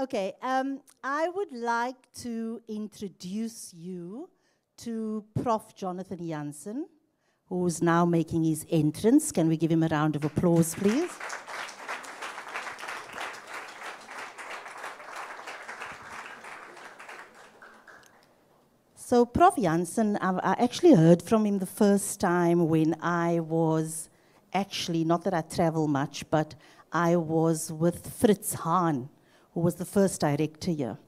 Okay, um, I would like to introduce you to Prof. Jonathan Jansen, who's now making his entrance. Can we give him a round of applause, please? So, Prof. Jansen, I, I actually heard from him the first time when I was actually, not that I travel much, but I was with Fritz Hahn, who was the first director here.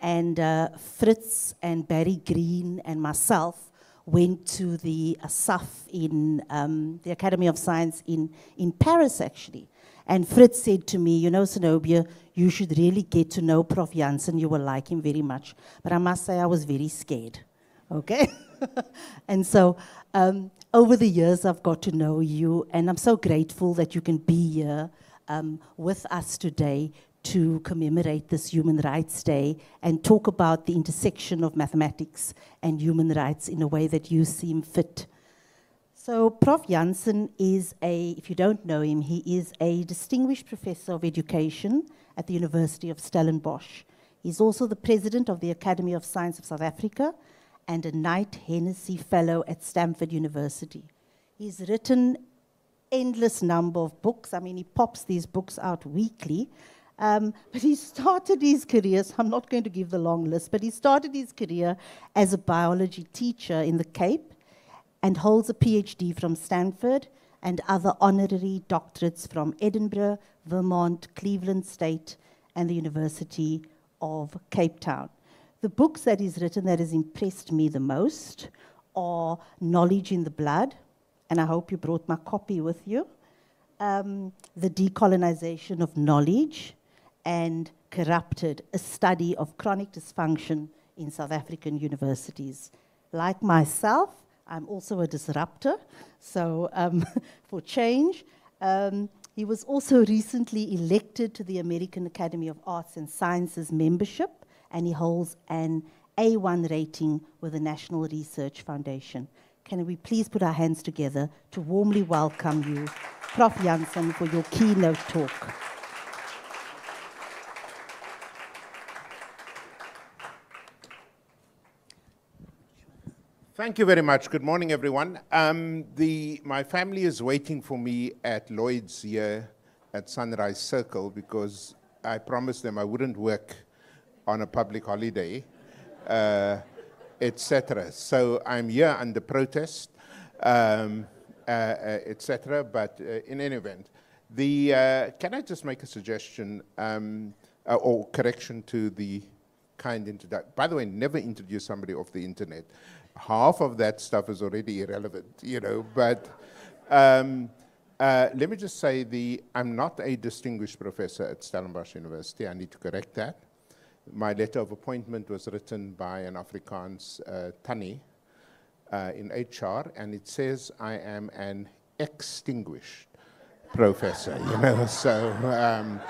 And uh, Fritz and Barry Green and myself went to the ASAF in um, the Academy of Science in, in Paris, actually. And Fritz said to me, You know, Zenobia, you should really get to know Prof. Jansen. You will like him very much. But I must say, I was very scared. Okay? and so um, over the years, I've got to know you, and I'm so grateful that you can be here um, with us today to commemorate this Human Rights Day and talk about the intersection of mathematics and human rights in a way that you seem fit. So, Prof. Jansen is a, if you don't know him, he is a distinguished professor of education at the University of Stellenbosch. He's also the president of the Academy of Science of South Africa and a Knight Hennessy Fellow at Stanford University. He's written endless number of books. I mean, he pops these books out weekly. Um, but he started his career, so I'm not going to give the long list, but he started his career as a biology teacher in the Cape and holds a PhD from Stanford and other honorary doctorates from Edinburgh, Vermont, Cleveland State, and the University of Cape Town. The books that he's written that has impressed me the most are Knowledge in the Blood, and I hope you brought my copy with you. Um, the Decolonization of Knowledge and Corrupted, a study of chronic dysfunction in South African universities. Like myself, I'm also a disruptor, so um, for change. Um, he was also recently elected to the American Academy of Arts and Sciences membership, and he holds an A1 rating with the National Research Foundation. Can we please put our hands together to warmly welcome you, Prof. Jansen, for your keynote talk. Thank you very much. Good morning, everyone. Um, the, my family is waiting for me at Lloyd's here at Sunrise Circle because I promised them I wouldn't work on a public holiday, uh, etc. So I'm here under protest, um, uh, uh, etc. But uh, in any event, the uh, can I just make a suggestion um, uh, or correction to the kind introduction? By the way, never introduce somebody off the internet. Half of that stuff is already irrelevant, you know. But um, uh, let me just say the I'm not a distinguished professor at Stellenbosch University. I need to correct that my letter of appointment was written by an Afrikaans uh, Tanni uh, in HR, and it says I am an extinguished professor, you know, so um,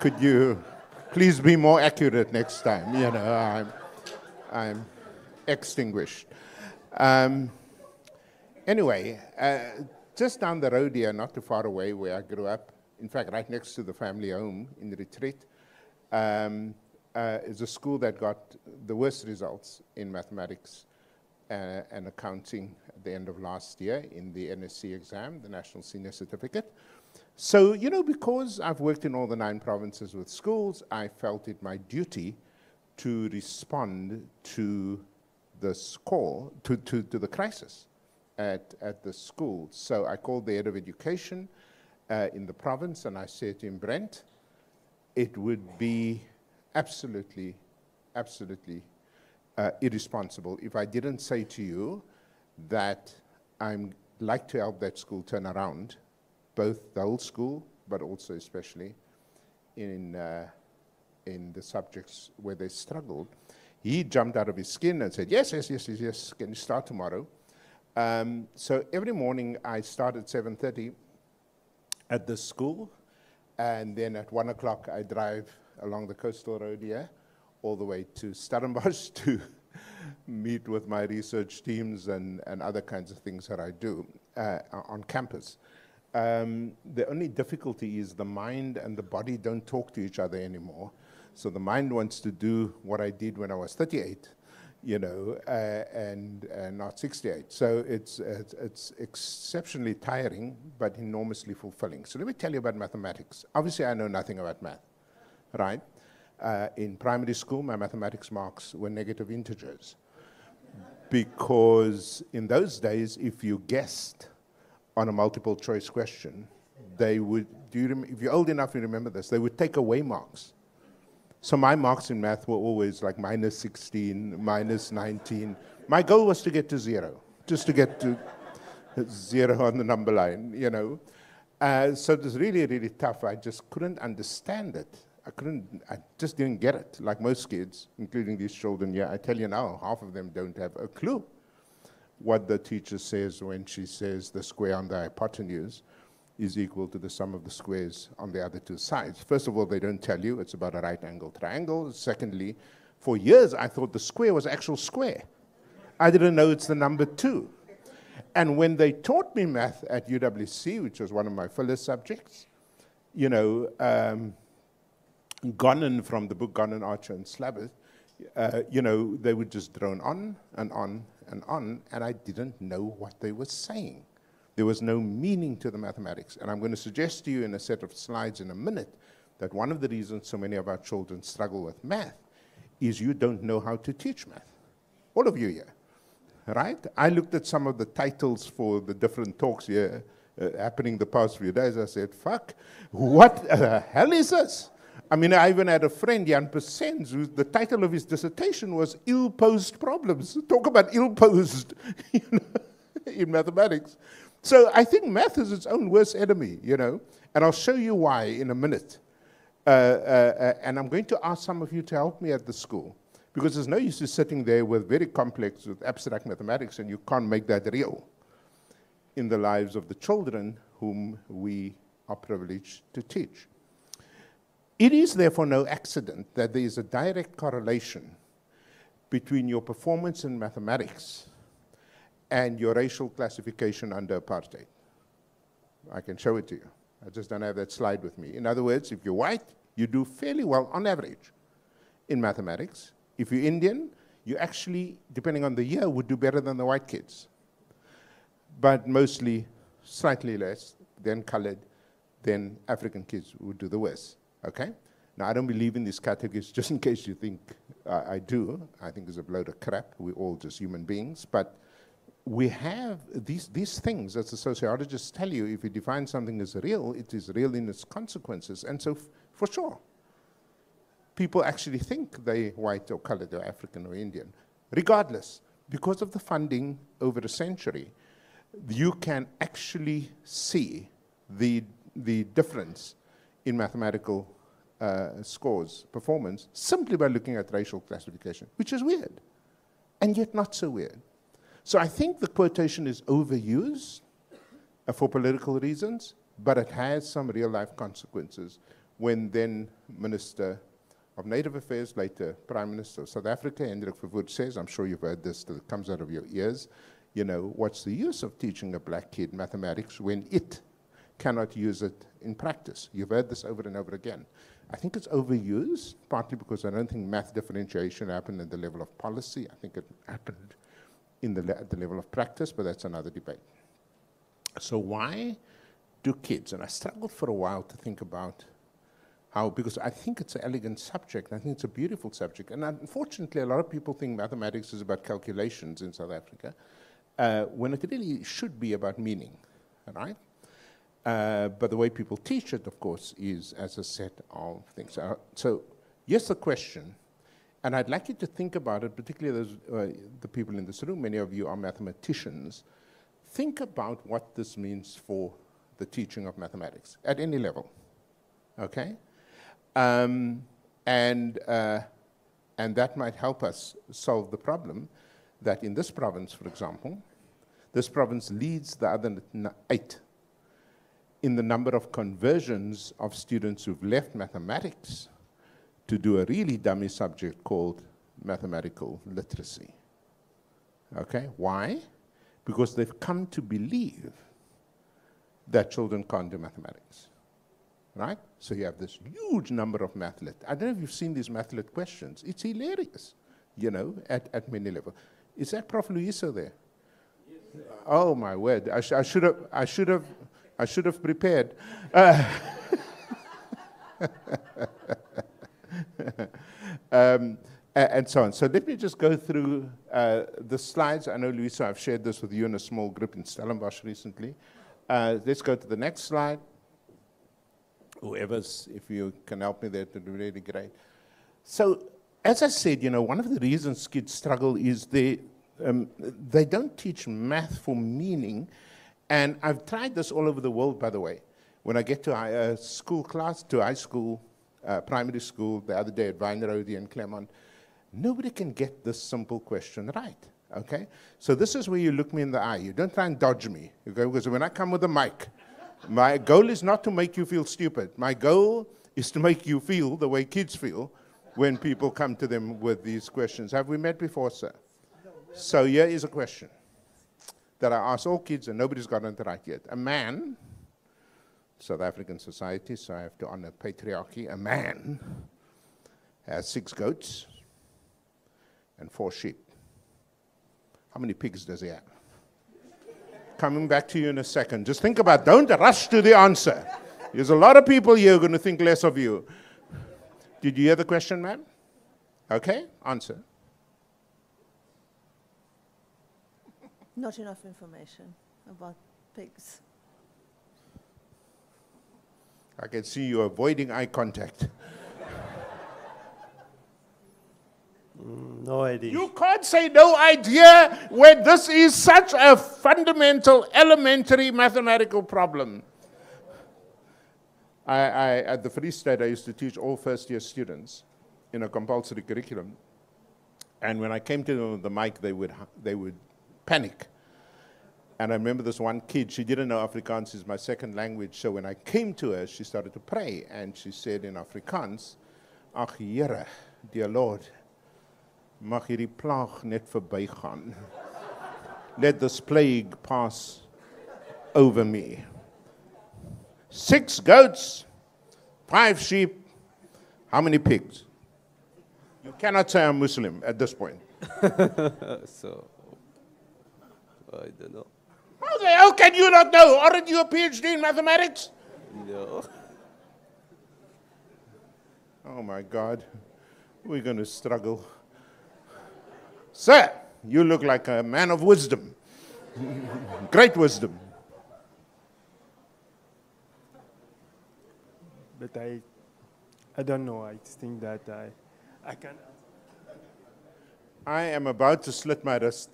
could you please be more accurate next time, you know, I'm, I'm extinguished. Um, anyway, uh, just down the road here, not too far away where I grew up, in fact, right next to the family home in the retreat, um, uh, is a school that got the worst results in mathematics uh, and accounting at the end of last year in the NSC exam, the National Senior Certificate. So, you know, because I've worked in all the nine provinces with schools, I felt it my duty to respond to this call, to, to, to the crisis at, at the school. So I called the head of education uh, in the province and I said to him, Brent, it would be absolutely, absolutely uh, irresponsible if I didn't say to you that I'm like to help that school turn around, both the whole school, but also especially in, uh, in the subjects where they struggled. He jumped out of his skin and said, yes, yes, yes, yes, yes, can you start tomorrow? Um, so every morning I start at 7.30 at the school, and then at 1 o'clock I drive along the coastal road here, all the way to Stellenbosch to meet with my research teams and, and other kinds of things that I do uh, on campus. Um, the only difficulty is the mind and the body don't talk to each other anymore. So the mind wants to do what I did when I was 38, you know, uh, and, and not 68. So it's, it's, it's exceptionally tiring, but enormously fulfilling. So let me tell you about mathematics. Obviously, I know nothing about math, right? Uh, in primary school, my mathematics marks were negative integers because in those days, if you guessed on a multiple choice question, they would, do you if you're old enough, you remember this, they would take away marks. So my marks in math were always like minus 16, minus 19. My goal was to get to zero, just to get to zero on the number line, you know. Uh, so it was really, really tough. I just couldn't understand it. I couldn't, I just didn't get it, like most kids, including these children here. I tell you now, half of them don't have a clue what the teacher says when she says the square on the hypotenuse is equal to the sum of the squares on the other two sides. First of all, they don't tell you it's about a right angle triangle. Secondly, for years I thought the square was actual square. I didn't know it's the number two. And when they taught me math at UWC, which was one of my filler subjects, you know, um, Gonnen from the book Gonnen, Archer, and Slabbert, uh, you know, they would just drone on and on and on, and I didn't know what they were saying. There was no meaning to the mathematics. And I'm going to suggest to you in a set of slides in a minute that one of the reasons so many of our children struggle with math is you don't know how to teach math. All of you here, right? I looked at some of the titles for the different talks here uh, happening the past few days. I said, fuck, what the hell is this? I mean, I even had a friend, Jan Persens, who the title of his dissertation was Ill-Posed Problems. Talk about ill-posed you know, in mathematics. So I think math is its own worst enemy, you know, and I'll show you why in a minute. Uh, uh, uh, and I'm going to ask some of you to help me at the school because there's no use to sitting there with very complex, with abstract mathematics, and you can't make that real in the lives of the children whom we are privileged to teach. It is therefore no accident that there is a direct correlation between your performance in mathematics and your racial classification under apartheid. I can show it to you. I just don't have that slide with me. In other words, if you're white, you do fairly well on average in mathematics. If you're Indian, you actually, depending on the year, would do better than the white kids. But mostly slightly less than colored, then African kids would do the worst. Okay? Now, I don't believe in these categories, just in case you think uh, I do. I think it's a load of crap. We're all just human beings. But we have these, these things, as the sociologists tell you, if you define something as real, it is real in its consequences. And so, for sure, people actually think they're white or colored or African or Indian. Regardless, because of the funding over a century, you can actually see the, the difference in mathematical uh, scores, performance, simply by looking at racial classification, which is weird, and yet not so weird. So I think the quotation is overused uh, for political reasons, but it has some real life consequences when then Minister of Native Affairs, later Prime Minister of South Africa, Hendrik Verwoerd says, I'm sure you've heard this that comes out of your ears, you know, what's the use of teaching a black kid mathematics when it cannot use it in practice? You've heard this over and over again. I think it's overused, partly because I don't think math differentiation happened at the level of policy. I think it happened in the at the level of practice, but that's another debate. So why do kids, and I struggled for a while to think about how, because I think it's an elegant subject, I think it's a beautiful subject, and unfortunately a lot of people think mathematics is about calculations in South Africa, uh, when it really should be about meaning, right? Uh, but the way people teach it, of course, is as a set of things. Uh, so here's the question, and I'd like you to think about it, particularly those, uh, the people in this room, many of you are mathematicians. Think about what this means for the teaching of mathematics at any level, okay? Um, and, uh, and that might help us solve the problem that in this province, for example, this province leads the other eight in the number of conversions of students who've left mathematics to do a really dummy subject called mathematical literacy. Okay, why? Because they've come to believe that children can't do mathematics. right? So you have this huge number of math lit. I don't know if you've seen these math lit questions. It's hilarious, you know, at, at many levels. Is that Prof. Loyiso there? Yes, oh my word! I, sh- I should have. I should have. I should have prepared. Uh, um, and so on. So let me just go through uh, the slides. I know, Loyiso, I've shared this with you in a small group in Stellenbosch recently. Uh, let's go to the next slide. Whoever's, if you can help me there, that would be really great. So, as I said, you know, one of the reasons kids struggle is they, um, they don't teach math for meaning. And I've tried this all over the world, by the way. When I get to a uh, school class, to high school, uh, primary school, the other day at Wynrode in Claremont, nobody can get this simple question right. Okay? So this is where you look me in the eye. You don't try and dodge me. Okay? Because when I come with a mic, my goal is not to make you feel stupid. My goal is to make you feel the way kids feel when people come to them with these questions. Have we met before, sir? So here is a question that I ask all kids and nobody's gotten it right yet. A man, South African society, so I have to honor patriarchy, a man has six goats and four sheep. How many pigs does he have? Coming back to you in a second. Just think about, don't rush to the answer. There's a lot of people here going to think less of you. Did you hear the question, ma'am? Okay, answer. Not enough information about pigs. I can see you avoiding eye contact. Mm, no idea. You can't say no idea when this is such a fundamental, elementary mathematical problem. I, I, at the Free State, I used to teach all first year students in a compulsory curriculum. And when I came to them with the mic, they would, they would panic. And I remember this one kid, she didn't know Afrikaans is my second language. So when I came to her, she started to pray. And she said in Afrikaans, Ach, Here, dear Lord, mag hierdie plaag net verbygaan. Let this plague pass over me. Six goats, five sheep, how many pigs? You cannot say I'm Muslim at this point. so, I don't know. How the hell can you not know? Aren't you a PhD in mathematics? No. Oh my God, we're going to struggle. Sir, you look like a man of wisdom. Great wisdom. But I, I don't know. I think that I, I can. I am about to slit my wrist.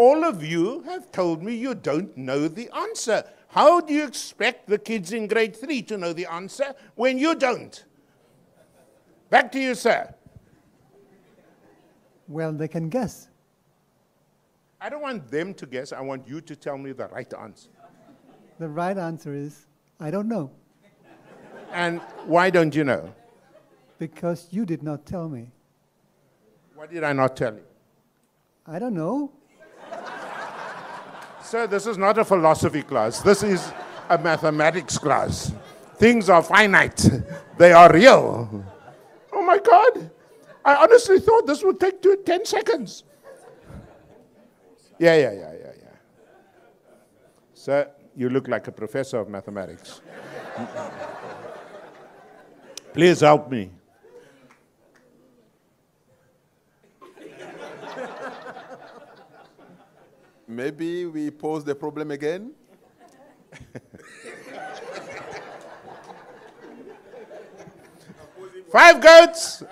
All of you have told me you don't know the answer. How do you expect the kids in grade three to know the answer when you don't? Back to you, sir. Well, they can guess. I don't want them to guess. I want you to tell me the right answer. The right answer is I don't know. And why don't you know? Because you did not tell me. What did I not tell you? I don't know. Sir, this is not a philosophy class. This is a mathematics class. Things are finite, they are real. Oh my God. I honestly thought this would take two, 10 seconds. Yeah, yeah, yeah, yeah, yeah. Sir, you look like a professor of mathematics. Please help me. Maybe we pose the problem again. Five goats,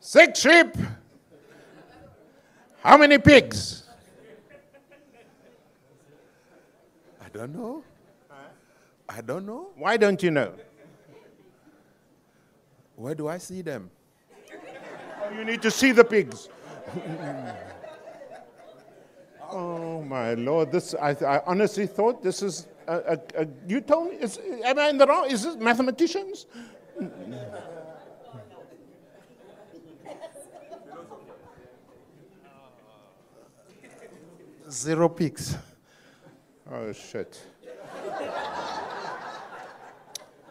six sheep. How many pigs? I don't know. I don't know. Why don't you know? Where do I see them? Oh, you need to see the pigs. oh my lord! This I, I honestly thought this is a, a, a you told me. Is, am I in the wrong? Is this mathematicians? Zero pigs. Oh shit.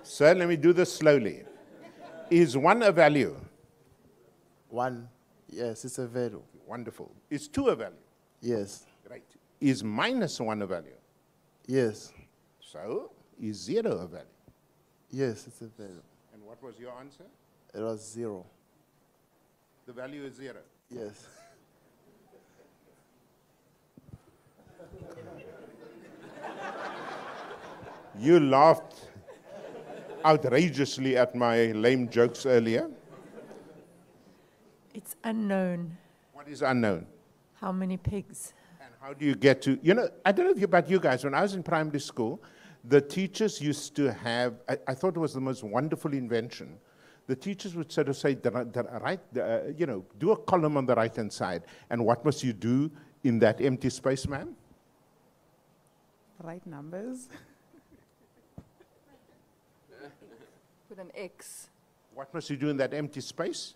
Sir, let me do this slowly. Is one a value? One, yes, it's a value. Wonderful. Is two a value? Yes, Right. Is minus one a value? yes, So, is zero a value? yes, it's a value. And what was your answer? It was zero. The value is zero. Yes. You laughed outrageously at my lame jokes earlier. It's unknown What is unknown? How many pigs. And how do you get to, you know, I don't know if you, about you guys, when I was in primary school, the teachers used to have, I, I thought it was the most wonderful invention. The teachers would sort of say, the, the right, uh, you know, do a column on the right hand side. And what must you do in that empty space, ma'am? Right numbers. With an X. What must you do in that empty space?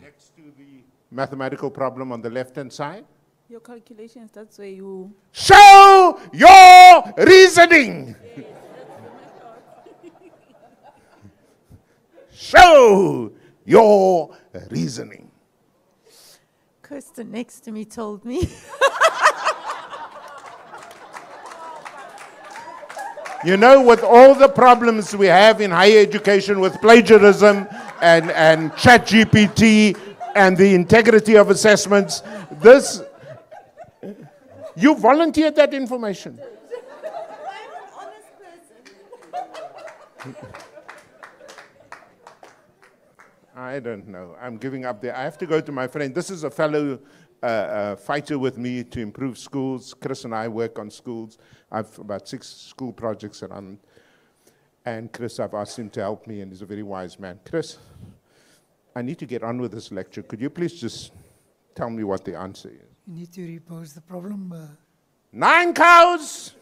Next to the mathematical problem on the left hand side? Your calculations, that's where you. Show your reasoning. Show your reasoning. Kirsten next to me told me. You know, with all the problems we have in higher education with plagiarism and, and ChatGPT and the integrity of assessments, this, you volunteered that information. I don't know. I'm giving up there. I have to go to my friend. This is a fellow uh, uh, fighter with me to improve schools. Chris and I work on schools. I've about six school projects around. And Chris, I've asked him to help me, and he's a very wise man. Chris, I need to get on with this lecture. Could you please just tell me what the answer is? You need to repose the problem. Uh, Nine cows,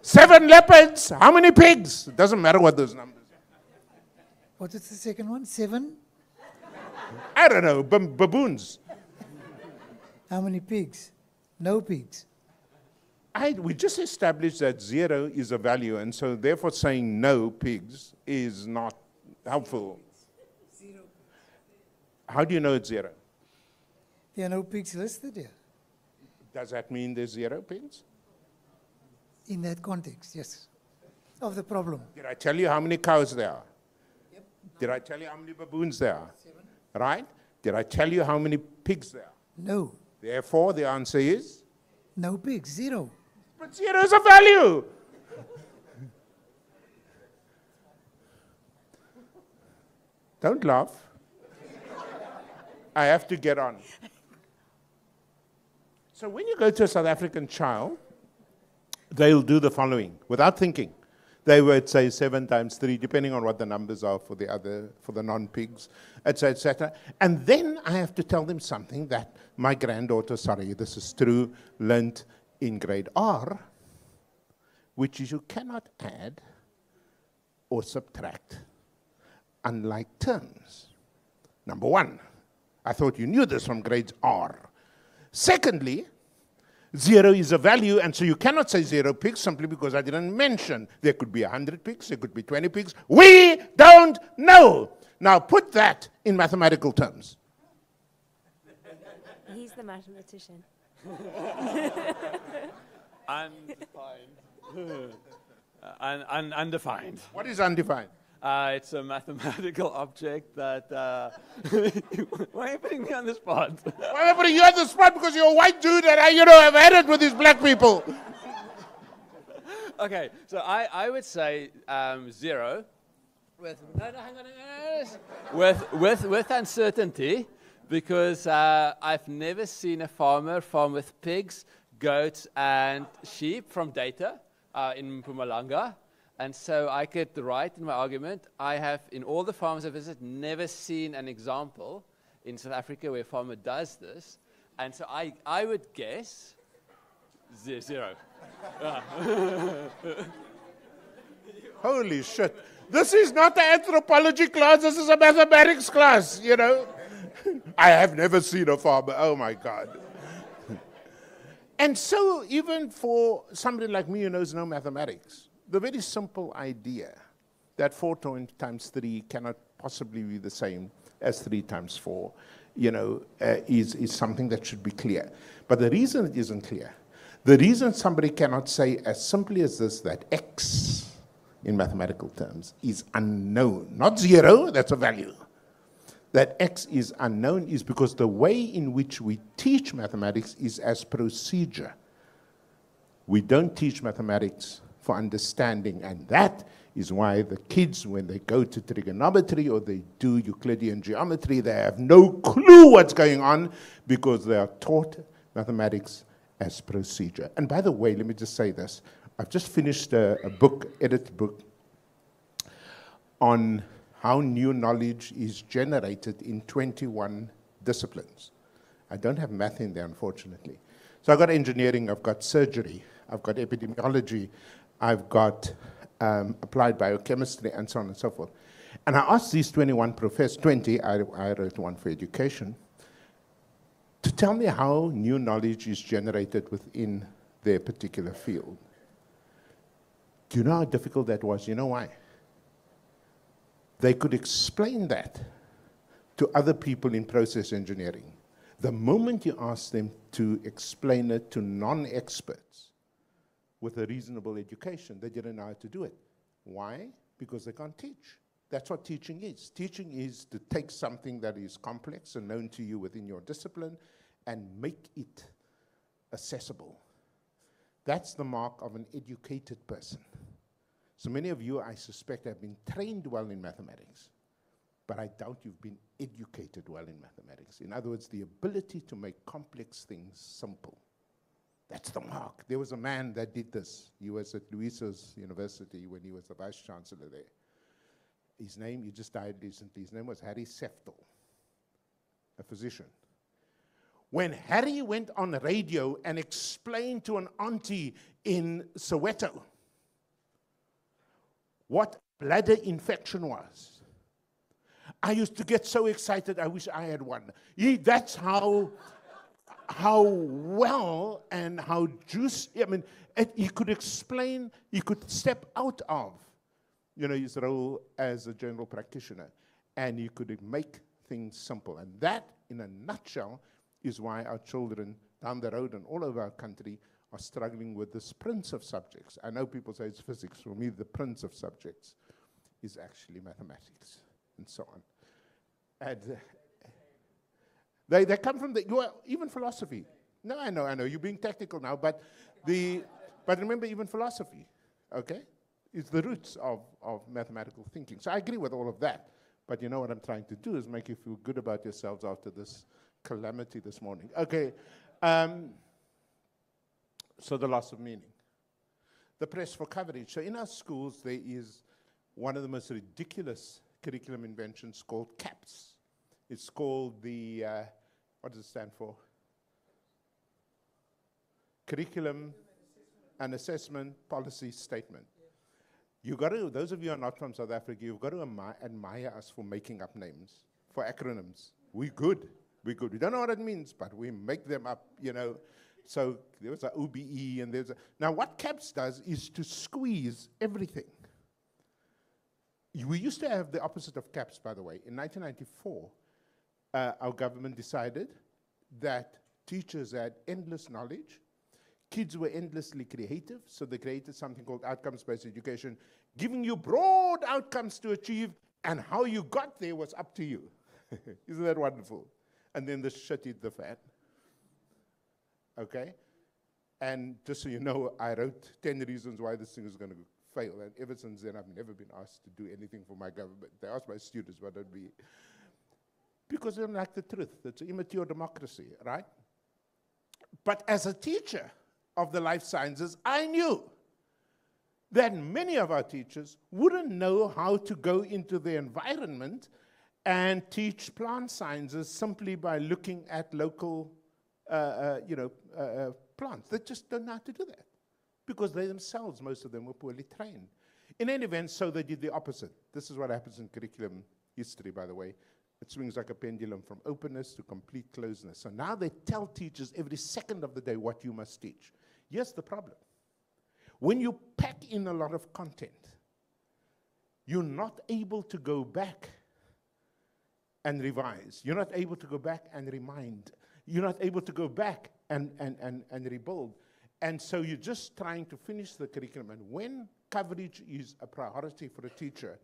seven leopards, how many pigs? It doesn't matter what those numbers are. what is the second one? Seven? I don't know, baboons. How many pigs? No pigs. I, we just established that zero is a value, and so therefore saying no pigs is not helpful. How do you know it's zero? There are no pigs listed here. Does that mean there's zero pigs? In that context, yes. Of the problem. Did I tell you how many cows there are? Yep. Did I tell you how many baboons there are? Seven. Right? Did I tell you how many pigs there are? No. Therefore, the answer is No pigs. Zero. But zero is a value. Don't laugh. I have to get on. So when you go to a South African child, they'll do the following without thinking. They would say seven times three, depending on what the numbers are for the other, for the non-pigs, etc., etc. And then I have to tell them something that my granddaughter, sorry, this is true, learnt in grade R, which is you cannot add or subtract unlike terms. Number one, I thought you knew this from grades R. Secondly, zero is a value, and so you cannot say zero pigs simply because I didn't mention. There could be 100 pigs, there could be 20 pigs. We don't know. Now put that in mathematical terms. He's the mathematician. Undefined. Uh, un- un- undefined. What is undefined? Uh, it's a mathematical object that. Uh, why are you putting me on the spot? Why am I putting you on the spot because you're a white dude and I, you know, have had it with these black people. okay, so I, I would say um, zero. With no, no, hang on, hang on. With with with uncertainty, because uh, I've never seen a farmer farm with pigs, goats, and sheep from data uh, in Mpumalanga. And so I could write in my argument, I have, in all the farms I visit, never seen an example in South Africa where a farmer does this. And so I, I would guess ze- zero. Holy shit. This is not an anthropology class, this is a mathematics class, you know. I have never seen a farmer. Oh my God. And so, even for somebody like me who knows no mathematics, the very simple idea that 4 times 3 cannot possibly be the same as 3 times 4, you know, uh, is, is something that should be clear. But the reason it isn't clear, the reason somebody cannot say as simply as this that x in mathematical terms is unknown, not zero, that's a value, that x is unknown is because the way in which we teach mathematics is as procedure. We don't teach mathematics for understanding, and that is why the kids, when they go to trigonometry or they do Euclidean geometry, they have no clue what's going on because they are taught mathematics as procedure. And by the way, let me just say this. I've just finished a, a book, edited book, on how new knowledge is generated in 21 disciplines. I don't have math in there, unfortunately. So I've got engineering, I've got surgery, I've got epidemiology, I've got um, applied biochemistry, and so on and so forth. And I asked these 21 professors, 20, I, I wrote one for education, to tell me how new knowledge is generated within their particular field. Do you know how difficult that was? You know why? They could explain that to other people in process engineering. The moment you ask them to explain it to non experts, with a reasonable education. They didn't know how to do it. Why? Because they can't teach. That's what teaching is. Teaching is to take something that is complex and known to you within your discipline and make it accessible. That's the mark of an educated person. So many of you, I suspect, have been trained well in mathematics, but I doubt you've been educated well in mathematics. In other words, the ability to make complex things simple. That's the mark. There was a man that did this. He was at Loyiso's University when he was the vice chancellor there. His name, he just died recently, his name was Harry Seftel, a physician. When Harry went on radio and explained to an auntie in Soweto what bladder infection was, I used to get so excited, I wish I had one. He, that's how how well and how juicy, I mean, it, he could explain, he could step out of, you know, his role as a general practitioner, and he could make things simple. And that, in a nutshell, is why our children down the road and all over our country are struggling with this prince of subjects. I know people say it's physics. For me, the prince of subjects is actually mathematics and so on. And, they, they come from the, you are, even philosophy. No, I know, I know, you're being technical now, but, the, but remember, even philosophy, okay, is the roots of, of mathematical thinking. So I agree with all of that. But you know what I'm trying to do is make you feel good about yourselves after this calamity this morning. Okay, um, so the loss of meaning. The press for coverage. So in our schools, there is one of the most ridiculous curriculum inventions called CAPS. It's called the, uh, what does it stand for? Curriculum and Assessment Policy Statement. You got to, those of you who are not from South Africa, you've got to admire, admire us for making up names, for acronyms. We're good. We're good. We don't know what it means, but we make them up, you know. So there was a OBE and there's a. Now, what CAPS does is to squeeze everything. We used to have the opposite of CAPS, by the way. In 1994, uh, our government decided that teachers had endless knowledge, kids were endlessly creative, so they created something called outcomes-based education, giving you broad outcomes to achieve, and how you got there was up to you. Isn't that wonderful? And then the shit hit the fan. Okay? And just so you know, I wrote 10 reasons why this thing is going to fail. And ever since then, I've never been asked to do anything for my government. They asked my students, but I'd be because they don't like the truth. It's an immature democracy, right? But as a teacher of the life sciences, I knew that many of our teachers wouldn't know how to go into the environment and teach plant sciences simply by looking at local, uh, uh, you know, uh, uh plants. They just don't know how to do that because they themselves, most of them, were poorly trained. In any event, so they did the opposite. This is what happens in curriculum history, by the way. It swings like a pendulum from openness to complete closeness. So now they tell teachers every second of the day what you must teach. Here's the problem when you pack in a lot of content, you're not able to go back and revise. You're not able to go back and remind. You're not able to go back and, and, and, and rebuild. And so you're just trying to finish the curriculum. And when coverage is a priority for a teacher,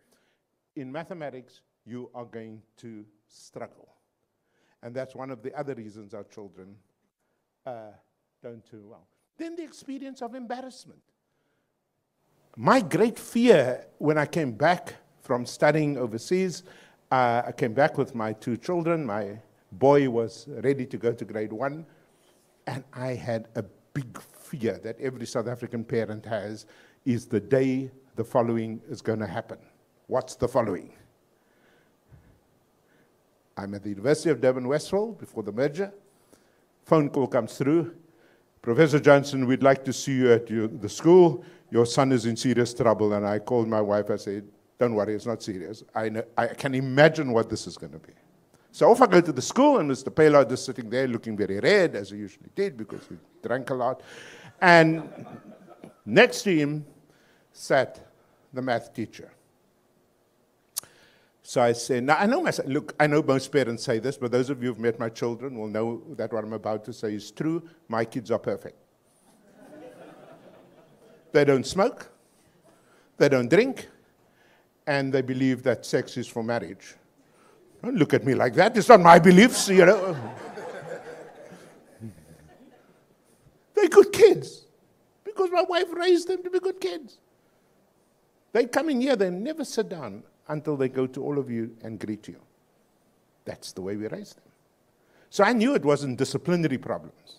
in mathematics, you are going to struggle. And that's one of the other reasons our children uh, don't do well. Then the experience of embarrassment. My great fear when I came back from studying overseas, uh, I came back with my two children. My boy was ready to go to grade one, and I had a big fear that every South African parent has is the day the following is going to happen. What's the following? I'm at the University of Durban Westville before the merger. Phone call comes through. Professor Johnson, we'd like to see you at your, the school. Your son is in serious trouble. And I called my wife. I said, Don't worry, it's not serious. I, know, I can imagine what this is going to be. So off I go to the school, and Mr. Paylord is sitting there looking very red, as he usually did because he drank a lot. And next to him sat the math teacher. So I said, now I know myself, look, I know most parents say this, but those of you who've met my children will know that what I'm about to say is true. My kids are perfect. they don't smoke, they don't drink, and they believe that sex is for marriage. Don't look at me like that. It's not my beliefs, you know. They're good kids because my wife raised them to be good kids. They come in here, they never sit down until they go to all of you and greet you. That's the way we raised them. So I knew it wasn't disciplinary problems,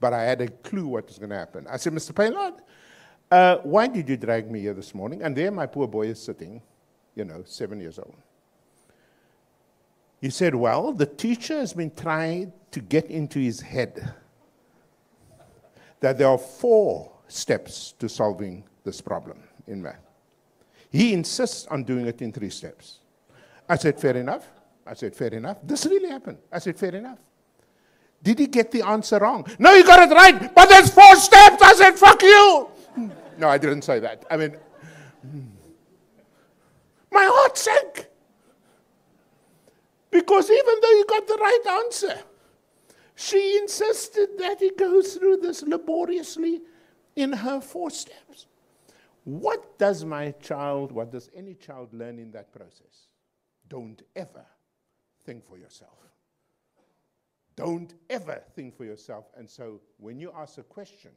but I had a clue what was going to happen. I said, Mr. Paylord, uh, why did you drag me here this morning? And there my poor boy is sitting, you know, seven years old. He said, Well, the teacher has been trying to get into his head that there are four steps to solving this problem in math. He insists on doing it in three steps. I said, Fair enough. I said, Fair enough. This really happened. I said, Fair enough. Did he get the answer wrong? No, you got it right, but there's four steps. I said, Fuck you. No, I didn't say that. I mean, hmm. my heart sank. Because even though you got the right answer, she insisted that he go through this laboriously in her four steps. What does my child, what does any child learn in that process? Don't ever think for yourself. Don't ever think for yourself. And so when you ask a question,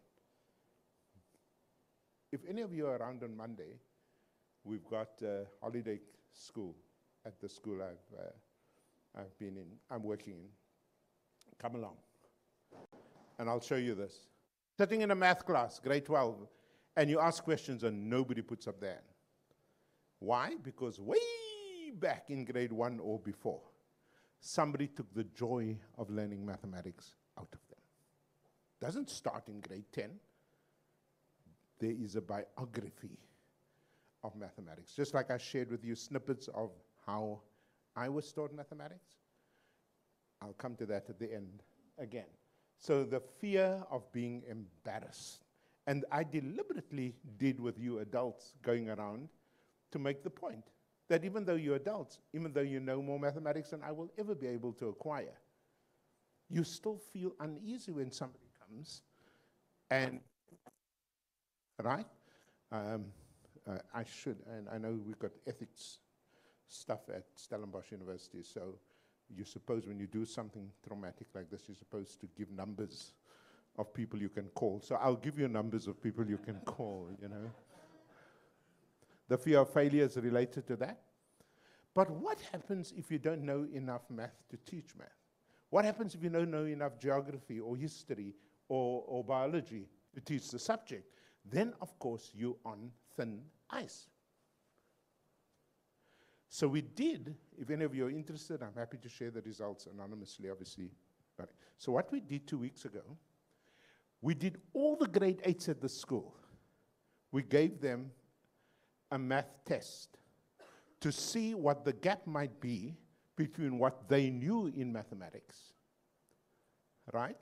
if any of you are around on Monday, we've got a holiday school at the school I've, uh, I've been in, I'm working in. Come along. And I'll show you this. Sitting in a math class, grade 12, and you ask questions and nobody puts up their hand. Why? Because way back in grade one or before, somebody took the joy of learning mathematics out of them. Doesn't start in grade 10. There is a biography of mathematics. Just like I shared with you snippets of how I was taught mathematics. I'll come to that at the end again. So the fear of being embarrassed and I deliberately did with you adults going around to make the point that even though you're adults, even though you know more mathematics than I will ever be able to acquire, you still feel uneasy when somebody comes and, right? Um, uh, I should, and I know we've got ethics stuff at Stellenbosch University, so you suppose when you do something traumatic like this, you're supposed to give numbers of people you can call. So I'll give you numbers of people you can call, you know. The fear of failure is related to that. But what happens if you don't know enough math to teach math? What happens if you don't know enough geography or history or, or biology to teach the subject? Then, of course, you're on thin ice. So we did, if any of you are interested, I'm happy to share the results anonymously, obviously. So what we did two weeks ago we did all the grade eights at the school. We gave them a math test to see what the gap might be between what they knew in mathematics, right,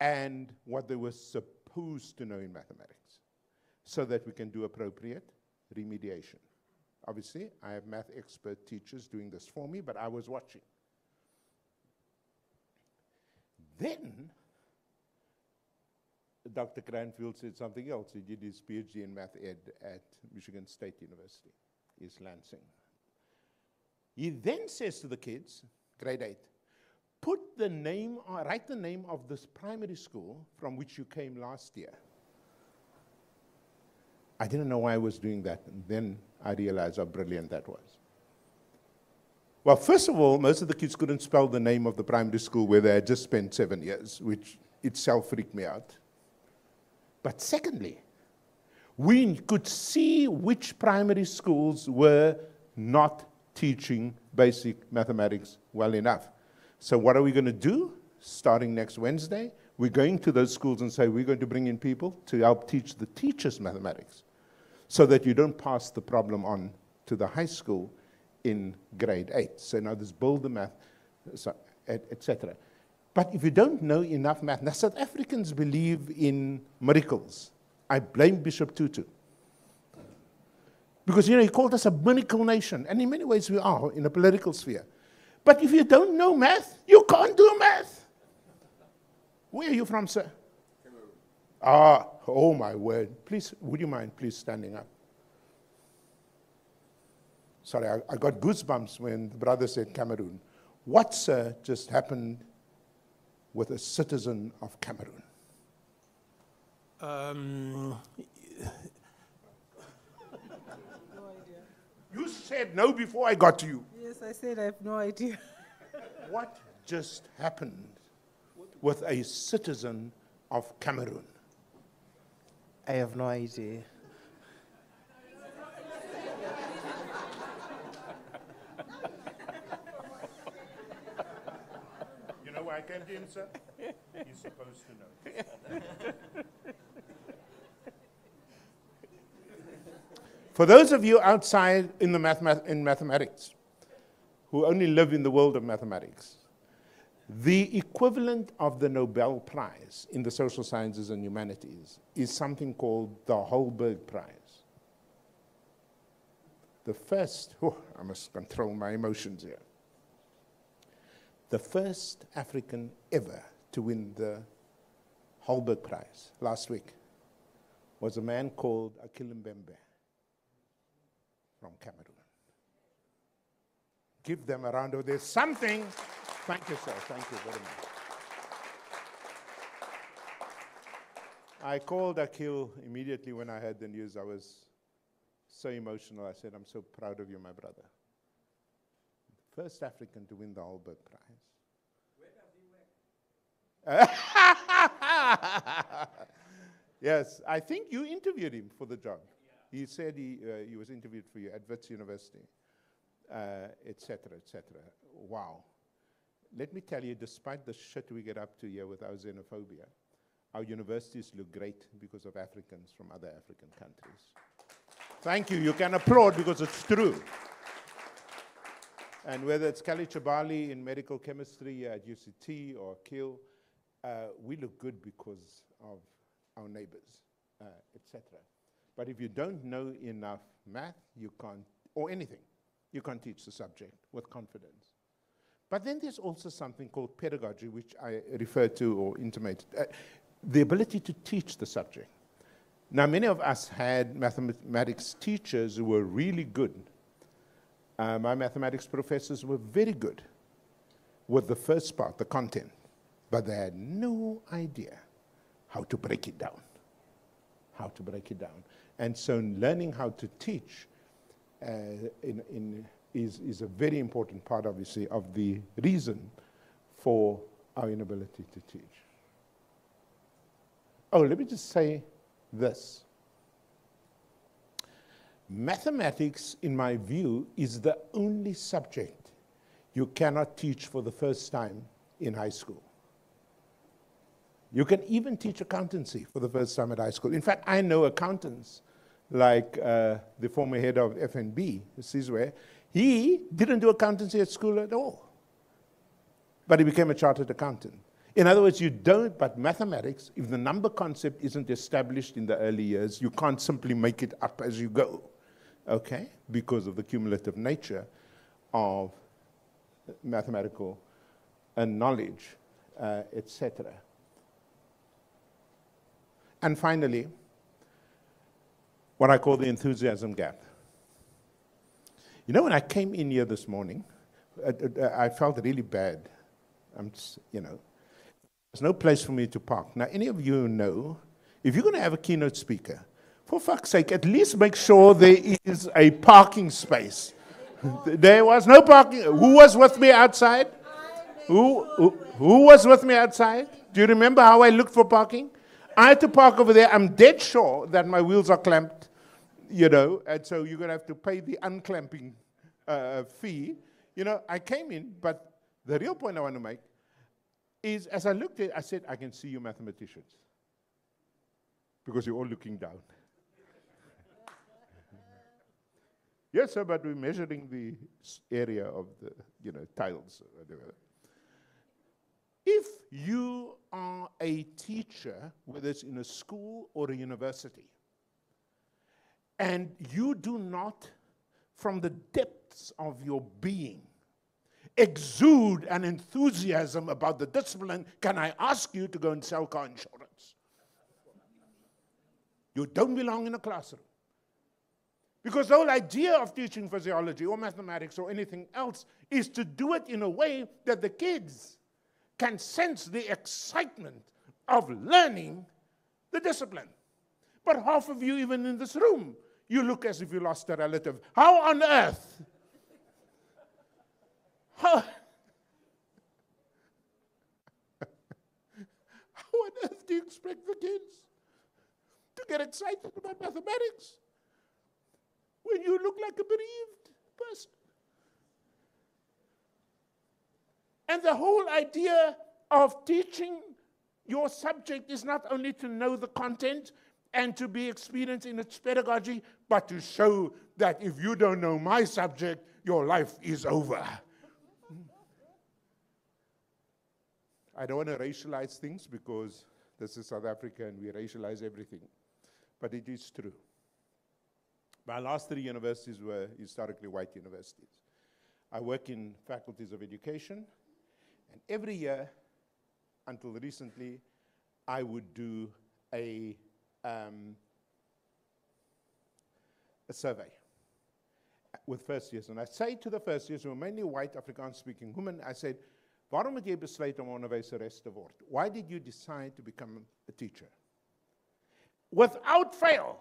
and what they were supposed to know in mathematics, so that we can do appropriate remediation. obviously. I have math expert teachers doing this for me, but I was watching. Then, Dr. Cranfield said something else. He did his PhD in math ed at Michigan State University, East Lansing. He then says to the kids, grade 8, put the name, uh, write the name of this primary school from which you came last year. I didn't know why I was doing that. And then I realized how brilliant that was. Well, first of all, most of the kids couldn't spell the name of the primary school where they had just spent seven years, which itself freaked me out. But secondly, we could see which primary schools were not teaching basic mathematics well enough. So, what are we going to do starting next Wednesday? We're going to those schools and say, we're going to bring in people to help teach the teachers mathematics so that you don't pass the problem on to the high school in grade 8. So now there's build the math, etc. Et but if you don't know enough math, now South Africans believe in miracles. I blame Bishop Tutu. Because, you know, he called us a miracle nation. And in many ways, we are in a political sphere. But if you don't know math, you can't do math. Where are you from, sir? Ah, oh my word. Please, would you mind please standing up? Sorry, I, I got goosebumps when the brother said Cameroon. What, sir, just happened with a citizen of Cameroon? Um, You said no before I got to you. Yes, I said I have no idea. what just happened with a citizen of Cameroon? I have no idea. You know why I came to him, sir? You're supposed to know. For those of you outside in, the in mathematics who only live in the world of mathematics, the equivalent of the Nobel Prize in the social sciences and humanities is something called the Holberg Prize. The first, oh, I must control my emotions here. The first African ever to win the Holberg Prize last week was a man called Achille Mbembe from Cameroon. Give them a round of this. Something. Thank you, sir. Thank you very much. I called Akil immediately when I heard the news. I was so emotional. I said, I'm so proud of you, my brother. First African to win the Holberg Prize. Where does he work? yes, I think you interviewed him for the job. He said he, uh, he was interviewed for you at Wits University, etc., uh, etc. Et wow. Let me tell you, despite the shit we get up to here with our xenophobia, our universities look great because of Africans from other African countries. Thank you. You can applaud because it's true. And whether it's Kelly Chibale in medical chemistry at UCT or Kiel, uh, we look good because of our neighbors, uh, etc. But if you don't know enough math, you can't, or anything, you can't teach the subject with confidence. But then there's also something called pedagogy, which I referred to or intimated uh, the ability to teach the subject. Now, many of us had mathematics teachers who were really good. Uh, my mathematics professors were very good with the first part, the content, but they had no idea how to break it down. How to break it down. And so learning how to teach uh, in, in is, is a very important part, obviously, of the reason for our inability to teach. Oh, let me just say this. Mathematics, in my view, is the only subject you cannot teach for the first time in high school. You can even teach accountancy for the first time at high school. In fact, I know accountants like uh, the former head of FNB, Sizwe. He didn't do accountancy at school at all, but he became a chartered accountant. In other words, you don't, but mathematics, if the number concept isn't established in the early years, you can't simply make it up as you go. Okay, because of the cumulative nature of mathematical uh, knowledge, uh, etc. And finally, what I call the enthusiasm gap. You know, when I came in here this morning, uh, uh, I felt really bad. I'm, just, you know, there's no place for me to park. Now, any of you know, if you're going to have a keynote speaker, for fuck's sake, at least make sure there is a parking space. there was no parking. Who was with me outside? Who, who, who was with me outside? Do you remember how I looked for parking? I had to park over there. I'm dead sure that my wheels are clamped, you know, and so you're going to have to pay the unclamping uh, fee. You know, I came in, but the real point I want to make is as I looked at it, I said, I can see you mathematicians because you're all looking down. Yes, sir, but we're measuring the area of the, you know, tiles or whatever. If you are a teacher, whether it's in a school or a university, and you do not, from the depths of your being, exude an enthusiasm about the discipline, can I ask you to go and sell car insurance? You don't belong in a classroom. Because the whole idea of teaching physiology or mathematics or anything else is to do it in a way that the kids can sense the excitement of learning the discipline. But half of you, even in this room, you look as if you lost a relative. How on earth? How, how on earth do you expect the kids to get excited about mathematics when you look like a bereaved person? And the whole idea of teaching your subject is not only to know the content and to be experienced in its pedagogy, but to show that if you don't know my subject, your life is over. I don't want to racialize things because this is South Africa and we racialize everything. But it is true. My last three universities were historically white universities. I work in faculties of education, and every year, until recently, I would do a, um, a survey with first years. And I say to the first years, who are mainly white Afrikaans speaking women, I said? Why did you decide to become a teacher? Without fail,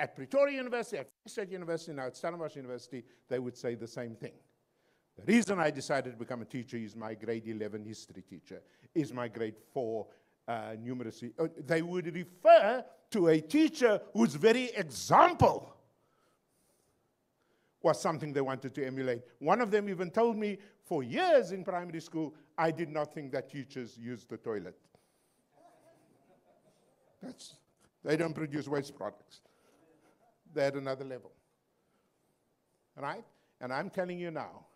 at Pretoria University, at Free State University, now at Stellenbosch University, they would say the same thing. The reason I decided to become a teacher is my grade 11 history teacher, is my grade 4 uh, numeracy. Uh, they would refer to a teacher whose very example was something they wanted to emulate. One of them even told me for years in primary school, I did not think that teachers used the toilet. That's, they don't produce waste products. They're at another level. Right? And I'm telling you now,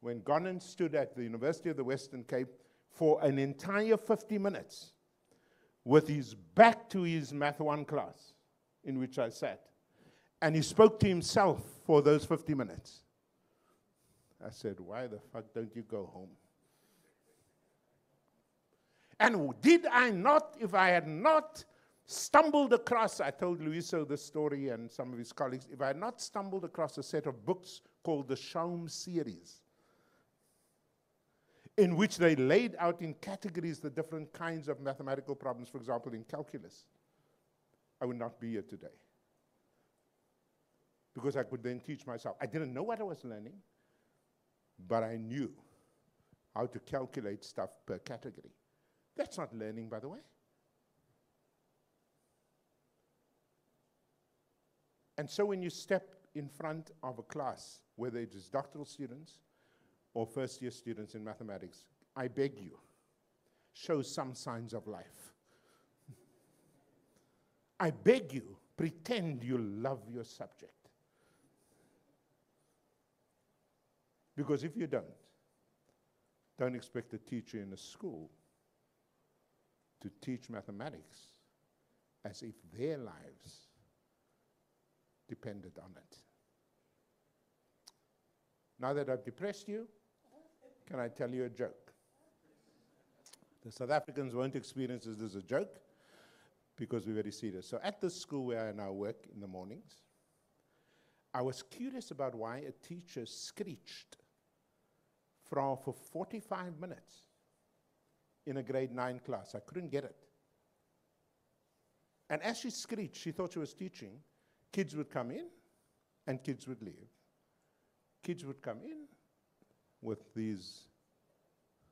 when Gonan stood at the University of the Western Cape for an entire 50 minutes with his back to his Math 1 class in which I sat, and he spoke to himself for those 50 minutes. I said, Why the fuck don't you go home? And did I not, if I had not stumbled across, I told Loyiso this story and some of his colleagues, if I had not stumbled across a set of books called the Schaum series, in which they laid out in categories the different kinds of mathematical problems, for example, in calculus, I would not be here today. Because I could then teach myself. I didn't know what I was learning, but I knew how to calculate stuff per category. That's not learning, by the way. And so when you step in front of a class, whether it is doctoral students or first year students in mathematics, I beg you, show some signs of life. I beg you, pretend you love your subject. Because if you don't, don't expect a teacher in a school to teach mathematics as if their lives depended on it. Now that I've depressed you, can I tell you a joke? The South Africans won't experience this as a joke because we're very serious. So at the school where I now work in the mornings, I was curious about why a teacher screeched for, for 45 minutes in a grade 9 class. I couldn't get it. And as she screeched, she thought she was teaching. Kids would come in and kids would leave. Kids would come in with these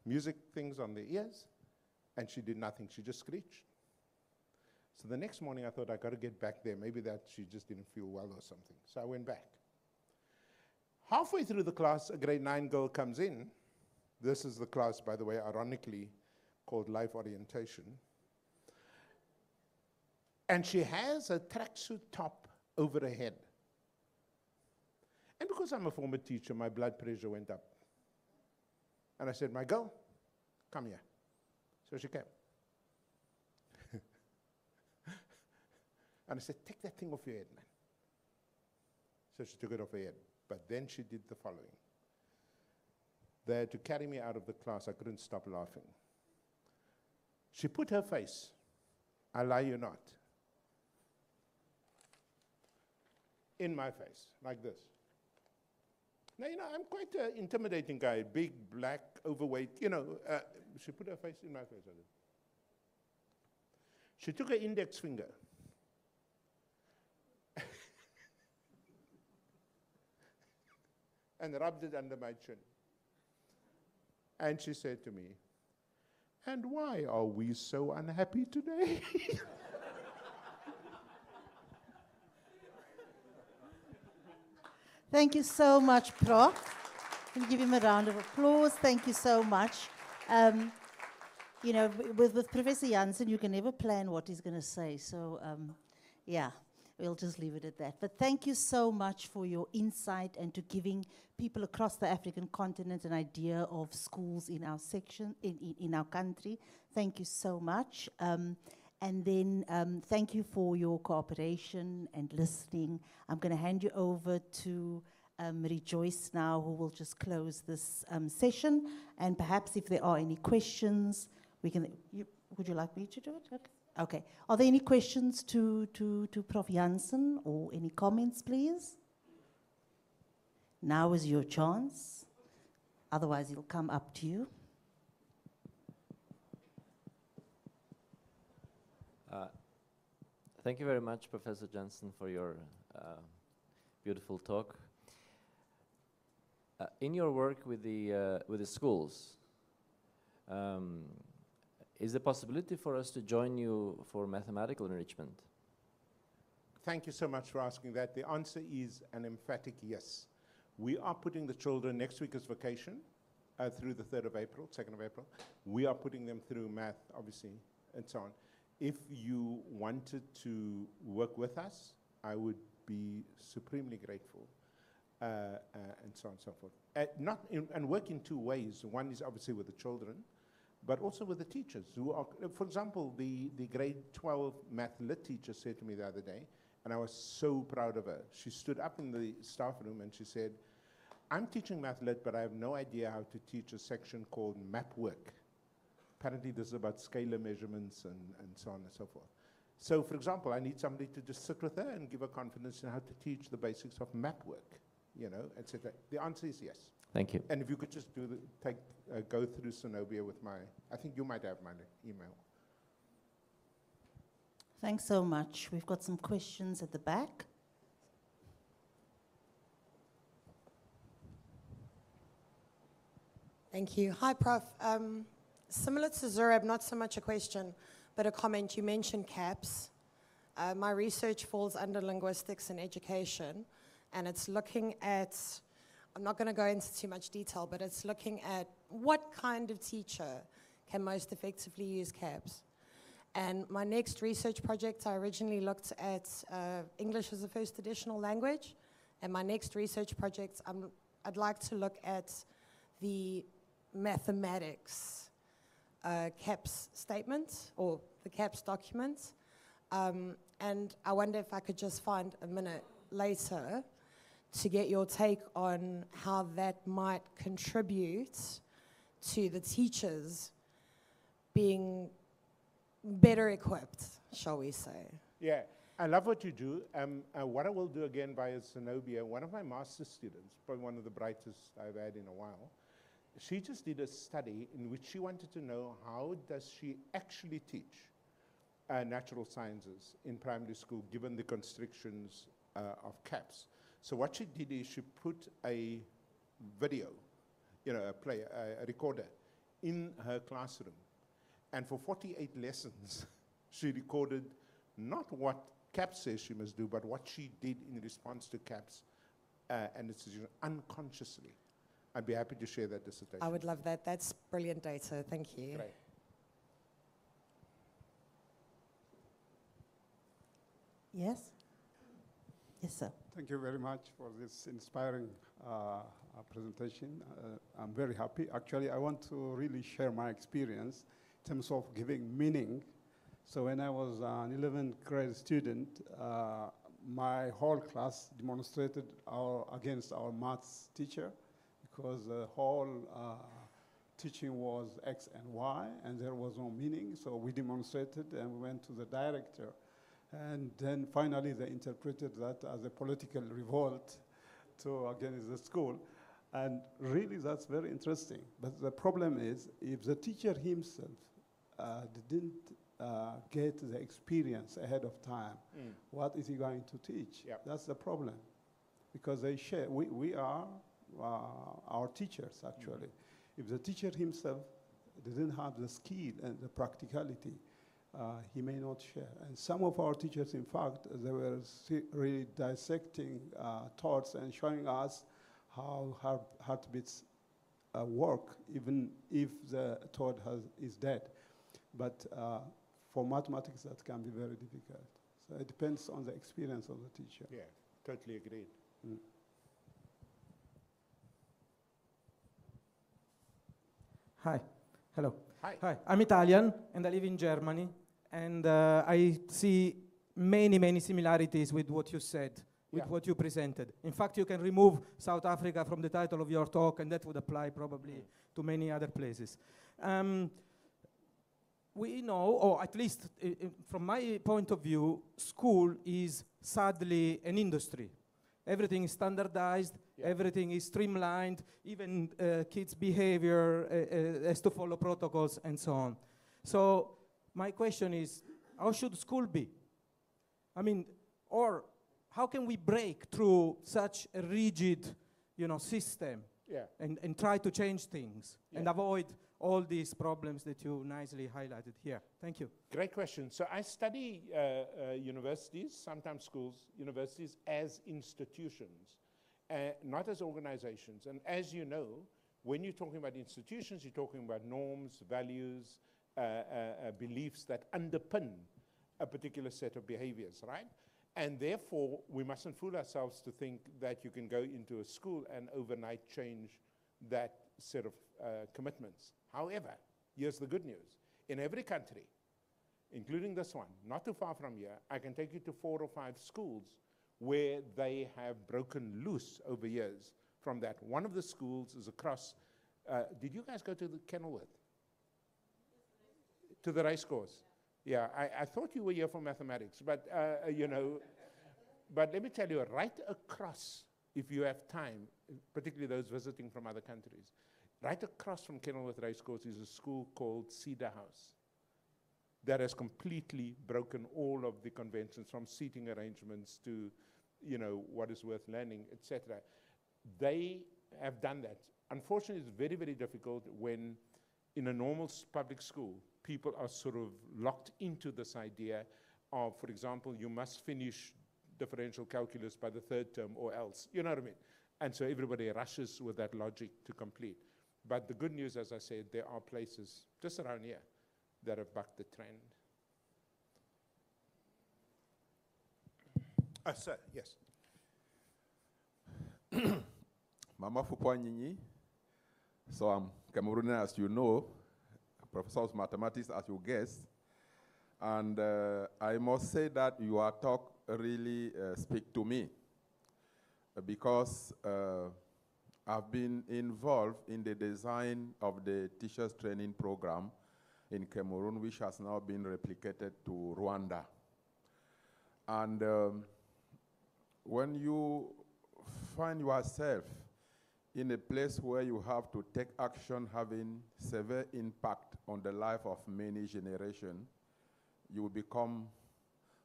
music things on their ears, and she did nothing. She just screeched. So the next morning, I thought I got to get back there. Maybe that she just didn't feel well or something. So I went back. Halfway through the class, a grade nine girl comes in. This is the class, by the way, ironically called Life Orientation. And she has a tracksuit top over her head. And because I'm a former teacher, my blood pressure went up. And I said, My girl, come here. So she came. and I said, Take that thing off your head, man. So she took it off her head. But then she did the following. They had to carry me out of the class. I couldn't stop laughing. She put her face, I lie you not, in my face, like this. Now, you know, I'm quite an intimidating guy, big, black, overweight, you know. Uh, she put her face in my face. She took her index finger. and rubbed it under my chin. And she said to me, And why are we so unhappy today? Thank you so much, Prof. You give him a round of applause? Thank you so much. Um, you know, with, with Professor Jansen, you can never plan what he's going to say. So, um, yeah, we'll just leave it at that. But thank you so much for your insight and to giving people across the African continent an idea of schools in our section, in, in, in our country. Thank you so much. Um, and then um, thank you for your cooperation and listening. I'm going to hand you over to um, Rejoice now, who will just close this um, session. And perhaps if there are any questions, we can. You, would you like me to do it? Okay. Okay. Are there any questions to, to, to Prof. Jansen or any comments, please? Now is your chance. Otherwise, he'll come up to you. Thank you very much, Professor Jansen, for your uh, beautiful talk. Uh, in your work with the, uh, with the schools, um, is there possibility for us to join you for mathematical enrichment? Thank you so much for asking that. The answer is an emphatic yes. We are putting the children, next week is vacation, uh, through the 3rd of April, 2nd of April. We are putting them through math, obviously, and so on if you wanted to work with us, I would be supremely grateful, uh, uh, and so on and so forth. Uh, not in, and work in two ways. One is obviously with the children, but also with the teachers who are, for example, the, the grade 12 math lit teacher said to me the other day, and I was so proud of her. She stood up in the staff room and she said, I'm teaching math lit, but I have no idea how to teach a section called map work apparently this is about scalar measurements and, and so on and so forth. So, for example, I need somebody to just sit with her and give her confidence in how to teach the basics of map work, you know, etc. The answer is yes. Thank you. And if you could just do the, take, uh, go through Zenobia with my, I think you might have my email. Thanks so much. We've got some questions at the back. Thank you. Hi, Prof. Um, Similar to Zurab, not so much a question, but a comment. You mentioned CAPS. Uh, my research falls under linguistics and education, and it's looking at, I'm not going to go into too much detail, but it's looking at what kind of teacher can most effectively use CAPS. And my next research project, I originally looked at uh, English as a first additional language, and my next research project, i would like to look at the mathematics uh, CAPS statement or the CAPS document. Um, and I wonder if I could just find a minute later to get your take on how that might contribute to the teachers being better equipped, shall we say. Yeah, I love what you do. Um, uh, what I will do again via Zenobia, one of my master's students, probably one of the brightest I've had in a while, she just did a study in which she wanted to know how does she actually teach uh, natural sciences in primary school given the constrictions uh, of CAPS. So what she did is she put a video, you know, a a, a recorder in her classroom. And for 48 lessons, she recorded not what CAPS says she must do, but what she did in response to CAPS uh, and its unconsciously. I'd be happy to share that dissertation. I would love that. That's brilliant data. Thank you. Great. Yes? Yes, sir. Thank you very much for this inspiring uh, presentation. Uh, I'm very happy. Actually, I want to really share my experience in terms of giving meaning. So when I was an 11th grade student, uh, my whole class demonstrated our, against our maths teacher because the whole uh, teaching was X and Y, and there was no meaning. So we demonstrated, and we went to the director. And then finally, they interpreted that as a political revolt to against the school. And really, that's very interesting. But the problem is, if the teacher himself uh, didn't uh, get the experience ahead of time, Mm. what is he going to teach? Yep. That's the problem. Because they share, we, we are our teachers actually. If the teacher himself didn't have the skill and the practicality, uh, he may not share. And some of our teachers, in fact, they were really dissecting uh, thoughts and showing us how heart, heartbeats uh, work, even if the thought has, is dead. But uh, for mathematics, that can be very difficult. So it depends on the experience of the teacher. Yeah, totally agreed. Mm. Hi. Hello. Hi. Hi. I'm Italian and I live in Germany. And uh, I see many, many similarities with what you said, with Yeah. what you presented. In fact, you can remove South Africa from the title of your talk, and that would apply probably to many other places. Um, we know, or at least from my point of view, school is sadly an industry. Everything is standardized, everything is streamlined, even uh, kids' behavior uh, uh, has to follow protocols and so on. So, my question is how should school be? I mean, or how can we break through such a rigid you know, system Yeah. and, and try to change things and avoid all these problems that you nicely highlighted here? Thank you. Great question. So I study uh, uh, universities, sometimes schools, universities as institutions, uh, not as organizations. And as you know, when you're talking about institutions, you're talking about norms, values, uh, uh, uh, beliefs that underpin a particular set of behaviors, right? And therefore, we mustn't fool ourselves to think that you can go into a school and overnight change that set of uh, commitments. However, here's the good news. In every country, including this one, not too far from here, I can take you to four or five schools where they have broken loose over years from that. One of the schools is across. Uh, did you guys go to the Kenilworth? To the race course? Yeah, I, I thought you were here for mathematics, but uh, uh, you know, but let me tell you, right across, if you have time, particularly those visiting from other countries, right across from Kenilworth Racecourse is a school called Cedar House that has completely broken all of the conventions from seating arrangements to, you know, what is worth learning, etc. They have done that. Unfortunately, it's very, very difficult when in a normal public school, people are sort of locked into this idea of, for example, you must finish differential calculus by the third term or else. You know what I mean? And so everybody rushes with that logic to complete. But the good news, as I said, there are places just around here that have bucked the trend. Uh, sir, yes. Mama Foupouagnigni. So I'm Cameroonian, as you know, professor of mathematics, as you guessed. And uh, I must say that your talk really uh, speak to me because uh, I've been involved in the design of the teachers training program in Cameroon, which has now been replicated to Rwanda. And um, when you find yourself in a place where you have to take action having severe impact on the life of many generations, you become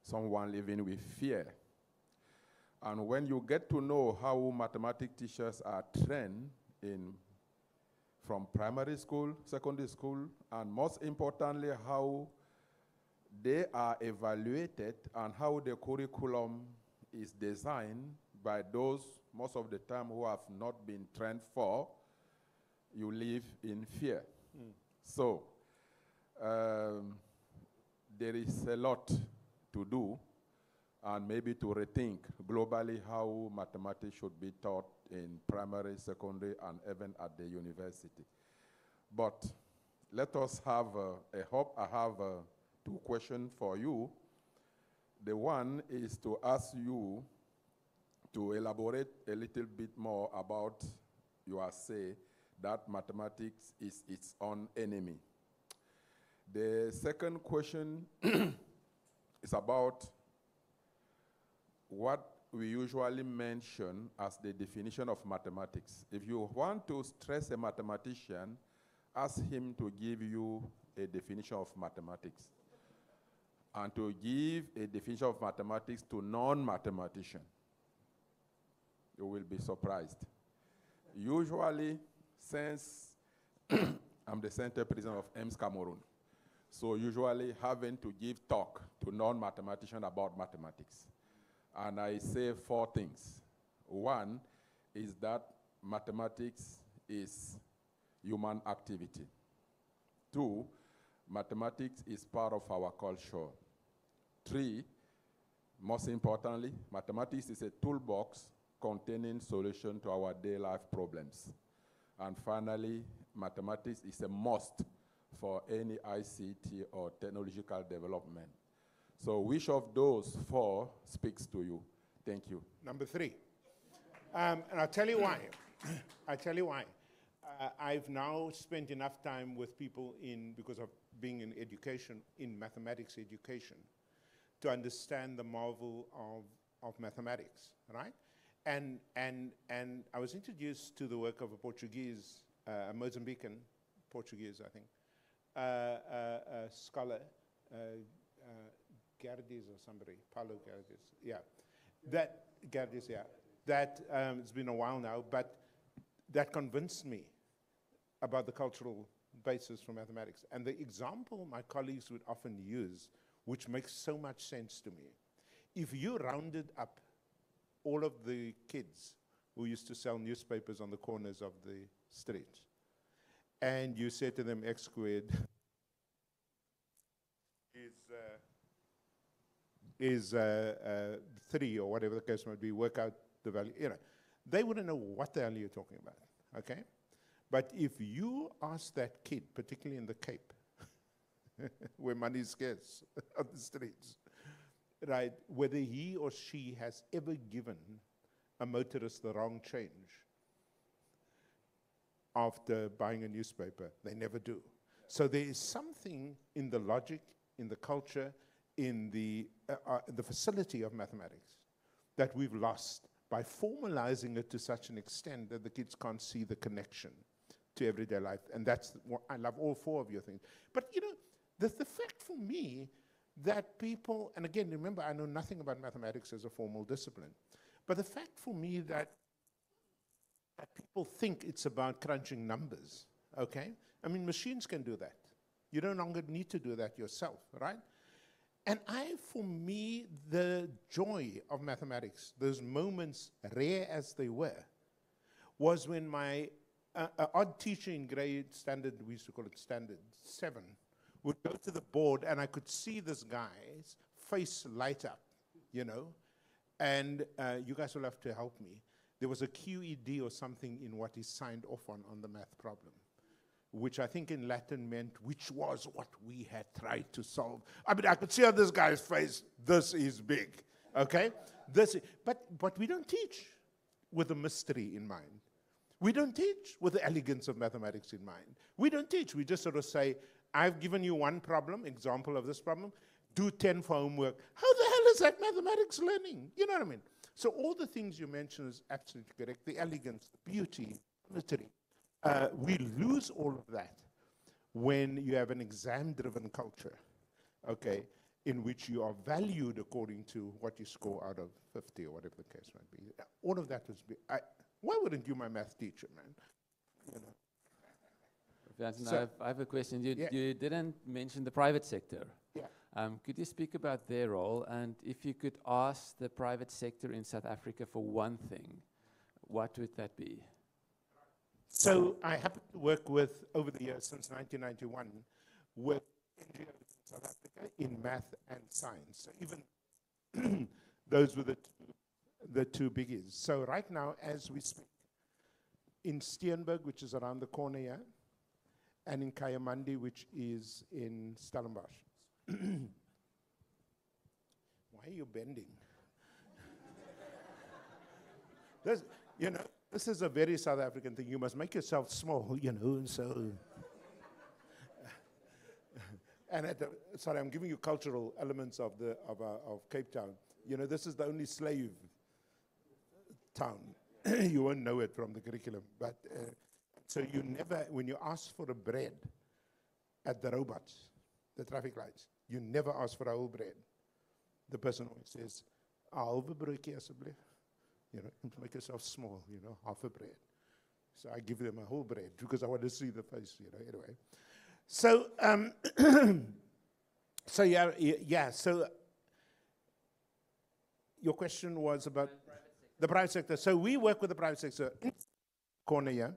someone living with fear. And when you get to know how mathematics teachers are trained in from primary school, secondary school, and most importantly, how they are evaluated and how the curriculum is designed by those, most of the time, who have not been trained for, you live in fear. Mm. So, um, there is a lot to do and maybe to rethink globally how mathematics should be taught in primary, secondary, and even at the university. But let us have uh, a hope. I have uh, two questions for you. The one is to ask you to elaborate a little bit more about your say that mathematics is its own enemy. The second question is about what we usually mention as the definition of mathematics. If you want to stress a mathematician, ask him to give you a definition of mathematics and to give a definition of mathematics to non-mathematician. You will be surprised. Usually, since I'm the center president of AIMS Cameroon, so usually having to give talk to non-mathematician about mathematics. And I say four things. One is that mathematics is human activity. Two, mathematics is part of our culture. Three, most importantly, mathematics is a toolbox containing solution to our day life problems. And finally, mathematics is a must for any ICT or technological development. So which of those four speaks to you? Thank you. Number three. Um, and I'll tell you why. I'll tell you why. Uh, I've now spent enough time with people in, because of being in education, in mathematics education, to understand the marvel of, of mathematics, right? And, and, and I was introduced to the work of a Portuguese, uh, a Mozambican Portuguese, I think, uh, uh, scholar, uh, uh, Gerdes or somebody, Paulo Gerdes, yeah. That, Gerdes, yeah. That, um, it's been a while now, but that convinced me about the cultural basis for mathematics. And the example my colleagues would often use, which makes so much sense to me, if you rounded up all of the kids who used to sell newspapers on the corners of the street, and you said to them x squared is uh, is uh, uh, three or whatever the case might be, work out the value. You know, they wouldn't know what the hell you're talking about. Okay, but if you ask that kid, particularly in the Cape, where money is scarce on the streets, right, whether he or she has ever given a motorist the wrong change after buying a newspaper, they never do. So there is something in the logic, in the culture, in the, uh, uh, the facility of mathematics that we've lost by formalizing it to such an extent that the kids can't see the connection to everyday life. And that's what I love all four of your things. But you know, the, the fact for me that people, and again, remember, I know nothing about mathematics as a formal discipline, but the fact for me that, that people think it's about crunching numbers, okay? I mean, machines can do that. You no longer need to do that yourself, right? And I, for me, the joy of mathematics, those moments, rare as they were, was when my uh, uh, odd teacher in grade standard, we used to call it standard seven, would go to the board and I could see this guy's face light up, you know, and uh, you guys will have to help me. There was a QED or something in what he signed off on on the math problem which I think in Latin meant, which was what we had tried to solve. I mean, I could see on this guy's face, this is big, okay? This, but, but we don't teach with a mystery in mind. We don't teach with the elegance of mathematics in mind. We don't teach. We just sort of say, I've given you one problem, example of this problem, do 10 for homework. How the hell is that mathematics learning? You know what I mean? So all the things you mentioned is absolutely correct. The elegance, the beauty, the mystery. Uh, we lose all of that when you have an exam-driven culture, okay, in which you are valued according to what you score out of 50 or whatever the case might be. All of that was, be, I, why wouldn't you my math teacher, man? You know. so, I, have, I, have, a question. You, yeah. you didn't mention the private sector. Yeah. Um, could you speak about their role? And if you could ask the private sector in South Africa for one thing, what would that be? So I happen to work with, over the years since 1991, with NGOs in South Africa in math and science. So even those were the two, the two biggies. So right now, as we speak, in Steenberg, which is around the corner here, and in Kayamandi, which is in Stellenbosch. Why are you bending? There's, you know, this is a very South African thing. You must make yourself small, you know, so. and at the, sorry, I'm giving you cultural elements of, the, of, uh, of Cape Town. You know, this is the only slave town. you won't know it from the curriculum. But uh, so you never, when you ask for a bread at the robots, the traffic lights, you never ask for a whole bread. The person always says, halve broodjie alsjeblieft. You know, make yourself small, you know, half a bread. So I give them a whole bread because I want to see the face, you know, anyway. So, um, so yeah, yeah, so your question was about the private sector. So we work with the private sector. Corner here,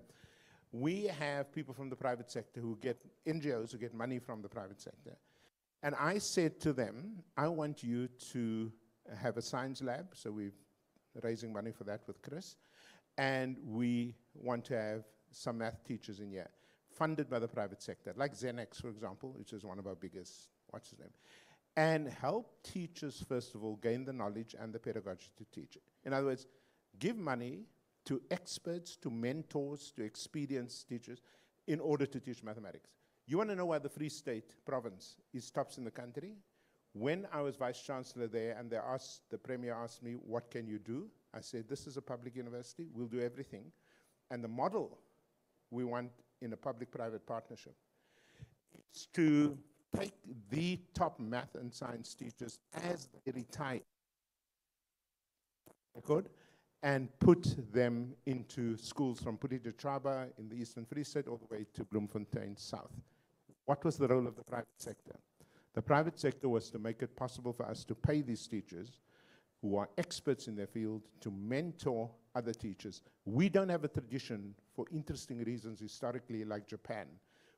we have people from the private sector who get NGOs who get money from the private sector. And I said to them, I want you to have a science lab. So we've raising money for that with Chris. And we want to have some math teachers in here, funded by the private sector, like Zenex, for example, which is one of our biggest, what's his name? And help teachers, first of all, gain the knowledge and the pedagogy to teach it. In other words, give money to experts, to mentors, to experienced teachers in order to teach mathematics. You want to know why the Free State province is tops in the country? When I was vice chancellor there and they asked, the premier asked me, what can you do? I said, this is a public university, we'll do everything. And the model we want in a public-private partnership is to take the top math and science teachers as they retire, good, and put them into schools from Phuthaditjhaba in the Eastern Free State all the way to Bloemfontein South. What was the role of the private sector? The private sector was to make it possible for us to pay these teachers who are experts in their field to mentor other teachers. We don't have a tradition for interesting reasons historically like Japan,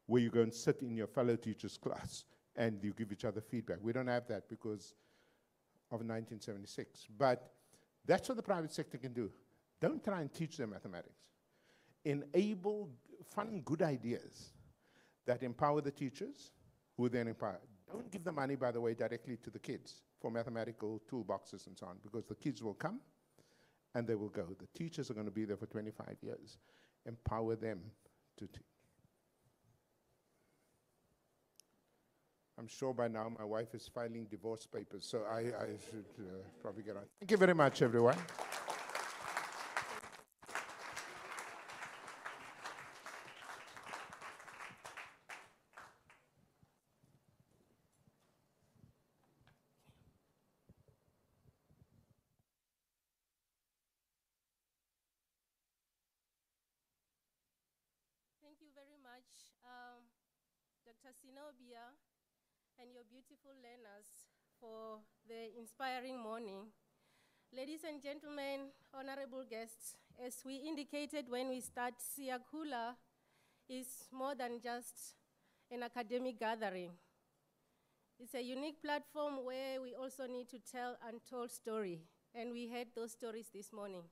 where you go and sit in your fellow teacher's class and you give each other feedback. We don't have that because of 1976. But that's what the private sector can do. Don't try and teach them mathematics. Enable fun, good ideas that empower the teachers, who then empower. Don't give the money, by the way, directly to the kids for mathematical toolboxes and so on, because the kids will come and they will go. The teachers are going to be there for 25 years. Empower them to teach. I'm sure by now my wife is filing divorce papers, so I, I should uh, probably get on. Thank you very much, everyone. Dr. And your beautiful learners for the inspiring morning. Ladies and gentlemen, honorable guests, as we indicated when we start, Siyakhula is more than just an academic gathering. It's a unique platform where we also need to tell untold story, and we heard those stories this morning.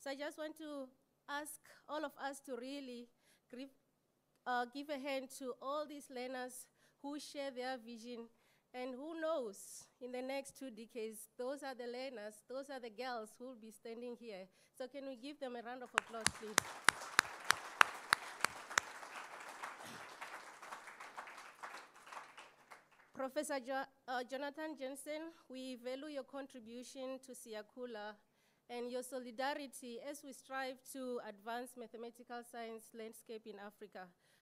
So I just want to ask all of us to really uh, give a hand to all these learners who share their vision And who knows, in the next two decades, those are the learners, those are the girls who will be standing here. So can we give them a round of applause, please? Professor jo uh, Jonathan Jansen, we value your contribution to Siyakhula and your solidarity as we strive to advance mathematical science landscape in Africa.